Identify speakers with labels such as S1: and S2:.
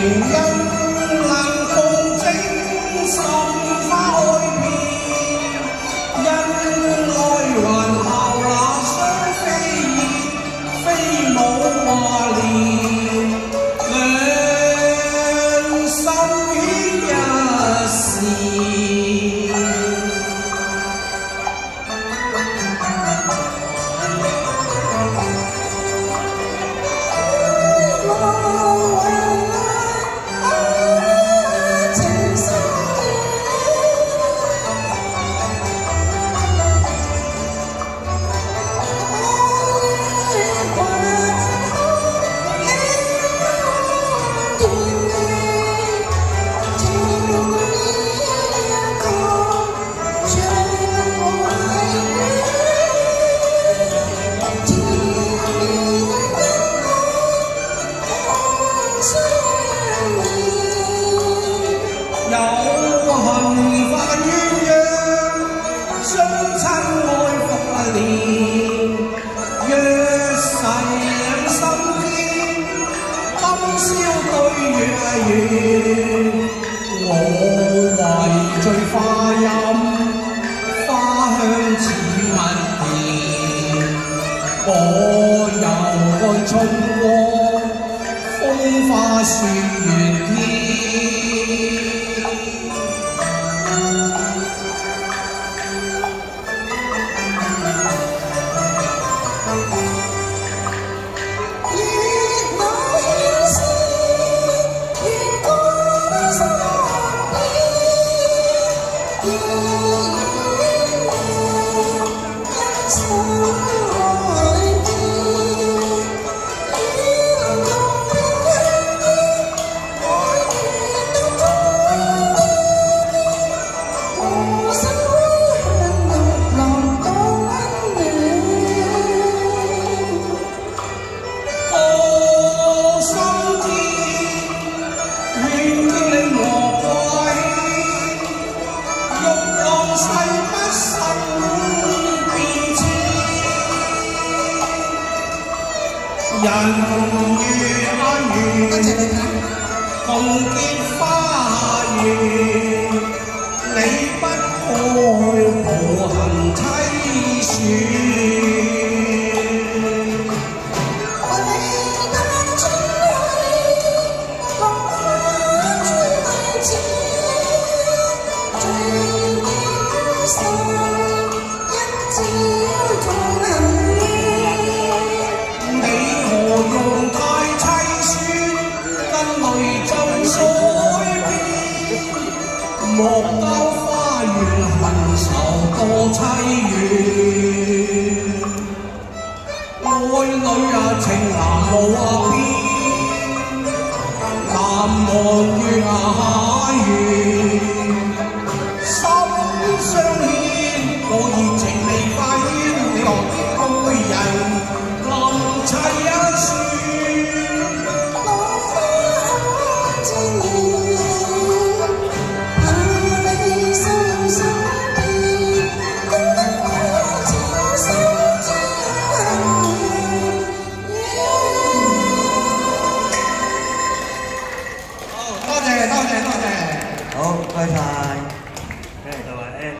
S1: tình nhân 遠，我懷醉花音，花香似蜜甜。我又愛春光，風花雪月。
S2: Thank you.
S1: 人月啊月共结花缘你不会花怨恨愁多凄怨，爱侣情難路啊邊，